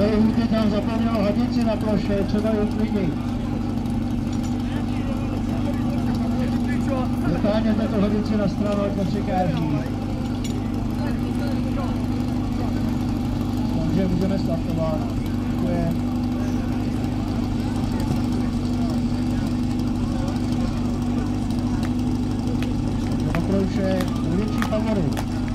Byli hudě tam zapomněl hadici na ploše, třeba ji lidi. Vytáhněte tu hadici na stranu, ať nepřekáží. Takže můžeme startovat. Děkuji. Do plouše největší favorit.